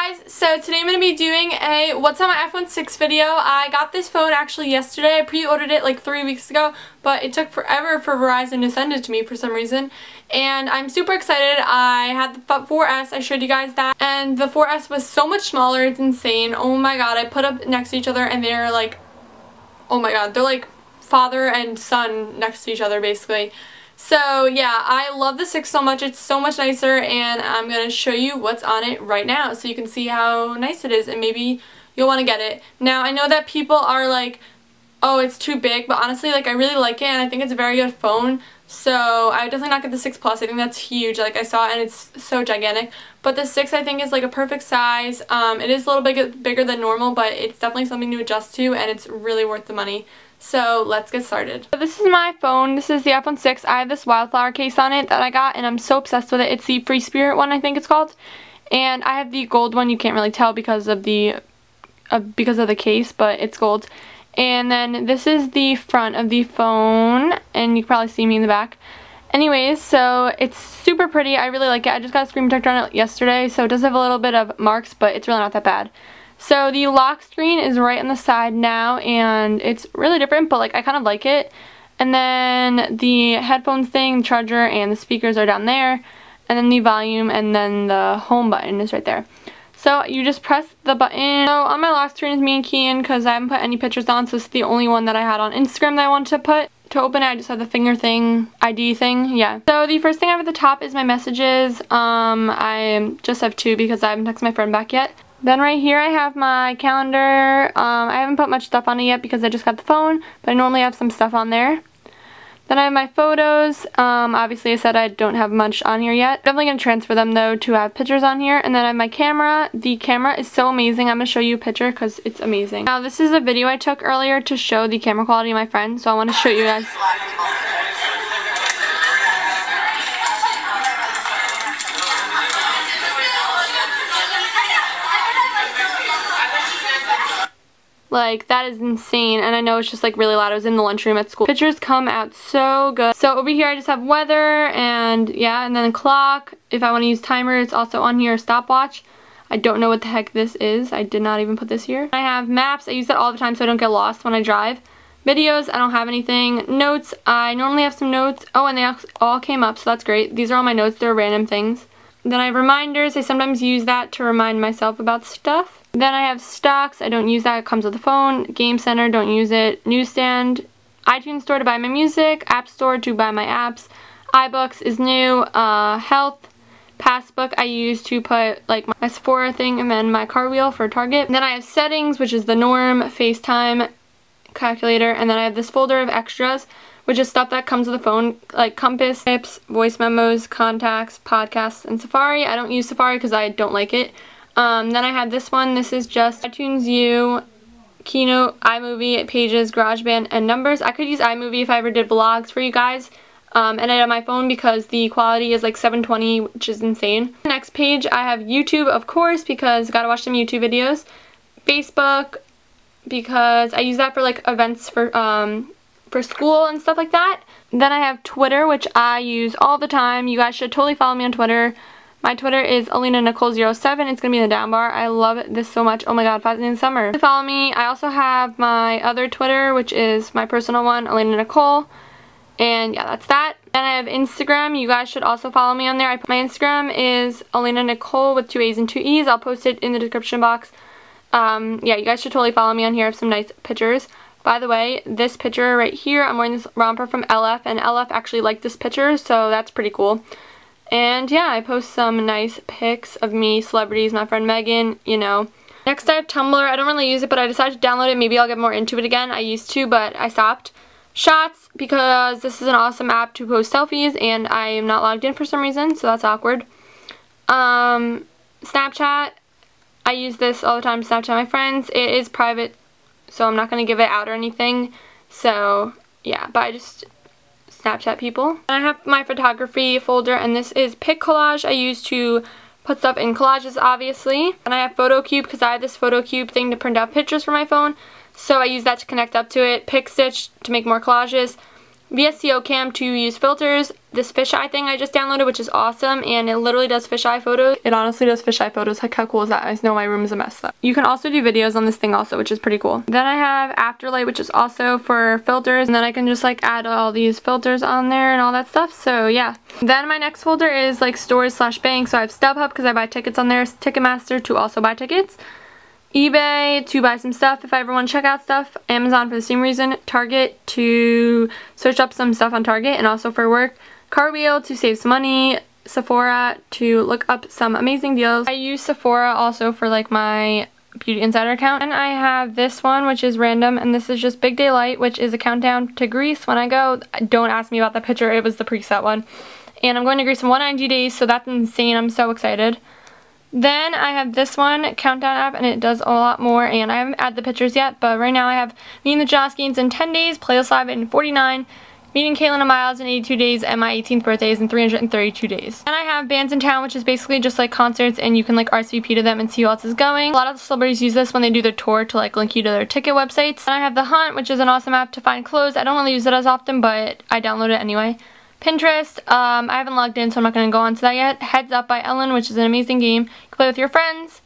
guys, so today I'm going to be doing a what's on my iPhone 6 video. I got this phone actually yesterday. I pre-ordered it like three weeks ago, but it took forever for Verizon to send it to me for some reason. And I'm super excited. I had the 4S, I showed you guys that, and the 4S was so much smaller, it's insane. Oh my god, I put up next to each other and they're like, oh my god, they're like father and son next to each other basically. So yeah, I love the 6 so much. It's so much nicer and I'm going to show you what's on it right now so you can see how nice it is and maybe you'll want to get it. Now I know that people are like, oh it's too big, but honestly like I really like it and I think it's a very good phone. So I would definitely not get the 6 Plus. I think that's huge. Like I saw and it's so gigantic. But the 6 I think is like a perfect size. Um, it is a little big, bigger than normal, but it's definitely something to adjust to and it's really worth the money. So let's get started. So this is my phone. This is the iPhone 6. I have this wildflower case on it that I got and I'm so obsessed with it. It's the Free Spirit one I think it's called. And I have the gold one. You can't really tell because of the uh, because of the case, but it's gold. And then this is the front of the phone and you can probably see me in the back. Anyways, so it's super pretty. I really like it. I just got a screen protector on it yesterday, so it does have a little bit of marks, but it's really not that bad. So the lock screen is right on the side now and it's really different but like I kind of like it. And then the headphones thing, the charger, and the speakers are down there. And then the volume and then the home button is right there. So you just press the button. So on my lock screen is me and Kian because I haven't put any pictures on so is the only one that I had on Instagram that I wanted to put. To open it I just have the finger thing, ID thing, yeah. So the first thing I have at the top is my messages. Um, I just have two because I haven't texted my friend back yet. Then right here I have my calendar. Um, I haven't put much stuff on it yet because I just got the phone, but I normally have some stuff on there. Then I have my photos. Um, obviously I said I don't have much on here yet. Definitely going to transfer them though to have pictures on here. And then I have my camera. The camera is so amazing. I'm going to show you a picture because it's amazing. Now this is a video I took earlier to show the camera quality of my friend. So I want to show you guys. Like, that is insane. And I know it's just like really loud. I was in the lunchroom at school. Pictures come out so good. So over here I just have weather and yeah, and then the clock. If I want to use timer, it's also on here, stopwatch. I don't know what the heck this is. I did not even put this here. I have maps. I use that all the time so I don't get lost when I drive. Videos, I don't have anything. Notes, I normally have some notes. Oh, and they all came up, so that's great. These are all my notes. They're random things. Then I have reminders. I sometimes use that to remind myself about stuff. Then I have stocks. I don't use that. It comes with the phone. Game Center, don't use it. Newsstand, iTunes Store to buy my music. App Store to buy my apps. iBooks is new. Uh, health, Passbook I use to put like my Sephora thing and then my Cartwheel for Target. then I have settings, which is the norm, FaceTime, calculator, and then I have this folder of extras, which is stuff that comes with the phone, like compass, tips, voice memos, contacts, podcasts, and Safari. I don't use Safari because I don't like it. Um, then I have this one. This is just iTunes U, Keynote, iMovie, Pages, GarageBand, and Numbers. I could use iMovie if I ever did vlogs for you guys. Um, and I have my phone because the quality is like 720, which is insane. Next page, I have YouTube, of course, because gotta watch some YouTube videos. Facebook, because I use that for like events for um, for school and stuff like that. Then I have Twitter, which I use all the time. You guys should totally follow me on Twitter. My Twitter is Alina Nicole07. It's going to be in the down bar. I love this so much. Oh my god, Fast in Summer. Follow me. I also have my other Twitter, which is my personal one, Alina Nicole. And yeah, that's that. Then I have Instagram. You guys should also follow me on there. I put my Instagram is Alina Nicole with two A's and two E's. I'll post it in the description box. Um, yeah, you guys should totally follow me on here. I have some nice pictures. By the way, this picture right here, I'm wearing this romper from LF, and LF actually liked this picture, so that's pretty cool. And yeah, I post some nice pics of me, celebrities, my friend Megan, you know. Next I have Tumblr. I don't really use it, but I decided to download it. Maybe I'll get more into it again. I used to, but I stopped. Shots, because this is an awesome app to post selfies, and I am not logged in for some reason, so that's awkward. Um, Snapchat. I use this all the time to Snapchat my friends. It is private, so I'm not going to give it out or anything. So, yeah, but I just Snapchat people. And I have my photography folder and this is Pic Collage I use to put stuff in collages obviously. And I have PhotoCube because I have this PhotoCube thing to print out pictures for my phone. So I use that to connect up to it. PicStitch to make more collages. VSCO cam to use filters, this fisheye thing I just downloaded which is awesome and it literally does fisheye photos. It honestly does fisheye photos. How cool is that? I know my room is a mess though. You can also do videos on this thing also which is pretty cool. Then I have Afterlight which is also for filters and then I can just like add all these filters on there and all that stuff so yeah. Then my next folder is like stores slash bank so I have StubHub because I buy tickets on there, Ticketmaster to also buy tickets eBay to buy some stuff if I ever want to check out stuff, Amazon for the same reason, Target to search up some stuff on Target and also for work, Cartwheel to save some money, Sephora to look up some amazing deals. I use Sephora also for like my Beauty Insider account. And I have this one which is random and this is just Big Day Lite which is a countdown to Greece when I go. Don't ask me about the picture, it was the preset one. And I'm going to Greece in 190 days so that's insane, I'm so excited. Then I have this one, Countdown app, and it does a lot more, and I haven't added the pictures yet, but right now I have meeting the Joskins in 10 days, Playlist Live in 49, meeting Caitlin and Miles in 82 days, and my 18th birthday is in 332 days. And I have Bands in Town, which is basically just like concerts, and you can like RSVP to them and see who else is going. A lot of celebrities use this when they do their tour to like link you to their ticket websites. And I have The Hunt, which is an awesome app to find clothes. I don't really use it as often, but I download it anyway. Pinterest, um, I haven't logged in so I'm not going to go on to that yet. Heads Up by Ellen, which is an amazing game. Play with your friends.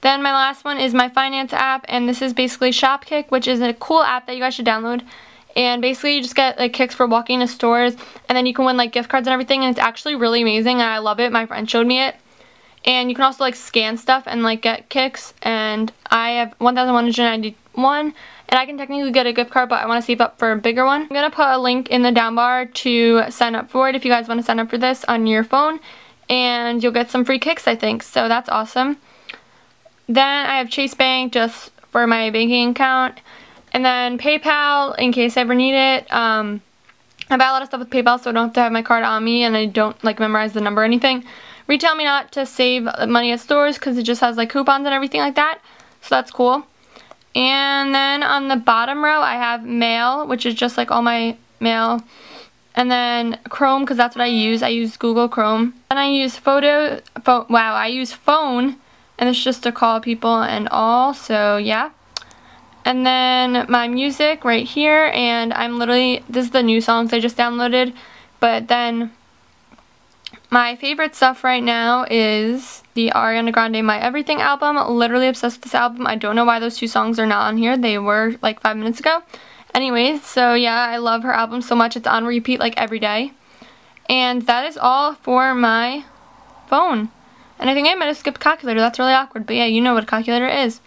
Then my last one is my finance app, and this is basically Shopkick, which is a cool app that you guys should download. And basically you just get like kicks for walking to stores, and then you can win like gift cards and everything, and it's actually really amazing, and I love it. My friend showed me it. And you can also like scan stuff and like get kicks, and I have 1,191 and I can technically get a gift card, but I want to save up for a bigger one. I'm going to put a link in the down bar to sign up for it if you guys want to sign up for this on your phone. And you'll get some free kicks, I think. So that's awesome. Then I have Chase Bank just for my banking account. And then PayPal in case I ever need it. Um, I buy a lot of stuff with PayPal so I don't have to have my card on me and I don't like memorize the number or anything. Retail Me Not to save money at stores because it just has like coupons and everything like that. So that's cool. And then on the bottom row, I have mail, which is just like all my mail. And then Chrome, because that's what I use. I use Google Chrome. And I use photo, pho wow, I use phone, and it's just to call people and all, so yeah. And then my music right here, and I'm literally, this is the new songs I just downloaded, but then my favorite stuff right now is the Ariana Grande My Everything album. Literally obsessed with this album. I don't know why those two songs are not on here. They were like five minutes ago. Anyways, so yeah, I love her album so much. It's on repeat like every day. And that is all for my phone. And I think I might have skipped calculator. That's really awkward. But yeah, you know what a calculator is.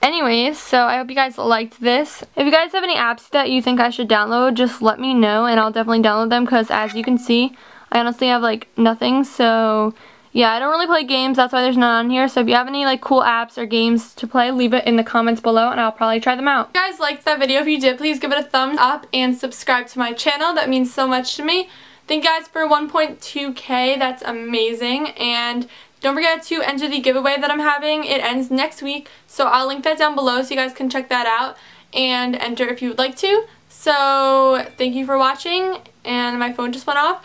Anyways, so I hope you guys liked this. If you guys have any apps that you think I should download, just let me know and I'll definitely download them because as you can see, I honestly have like nothing, so yeah, I don't really play games, that's why there's none on here. So if you have any like cool apps or games to play, leave it in the comments below and I'll probably try them out. If you guys liked that video, if you did, please give it a thumbs up and subscribe to my channel. That means so much to me. Thank you guys for 1.2k, that's amazing. And don't forget to enter the giveaway that I'm having. It ends next week, so I'll link that down below so you guys can check that out and enter if you would like to. So thank you for watching and my phone just went off.